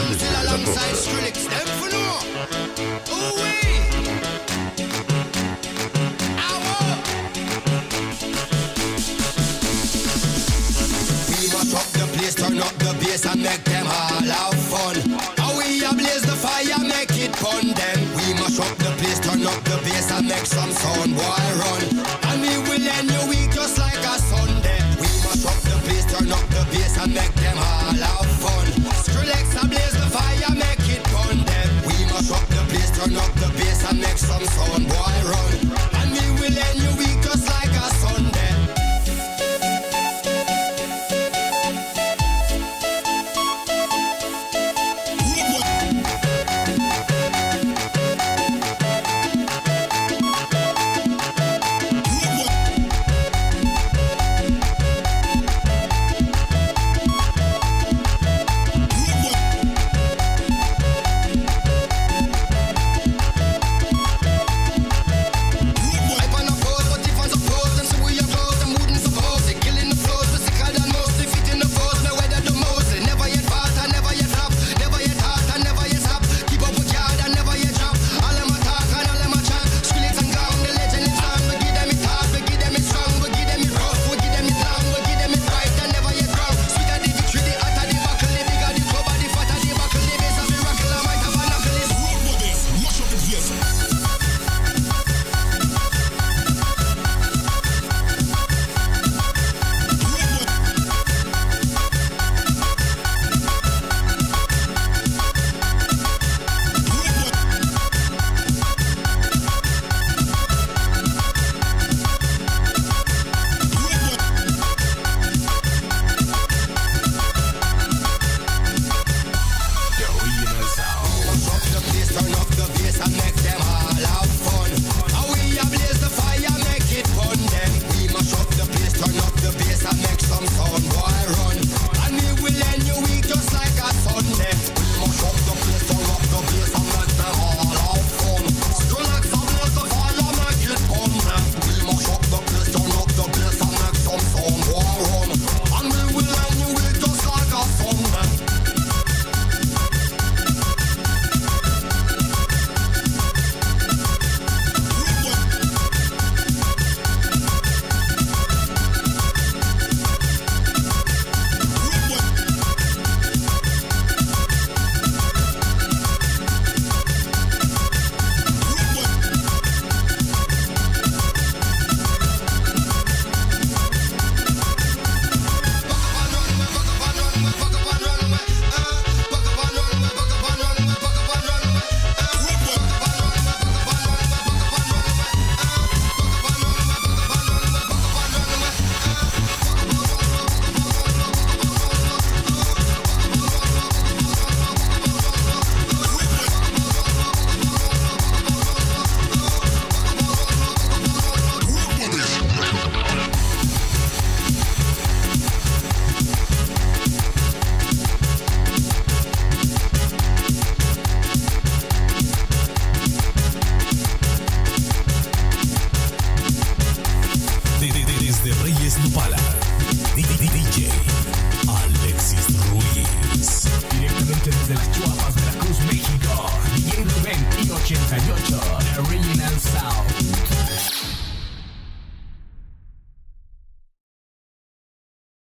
Them. We must rock the place, turn up the bass and make them all have fun. How we a blaze the fire, make it fun then. We must rock the place, turn up the bass and make some sound, boy run. And we will end your week just like a Sunday. We must rock the place, turn up the bass and make original sound.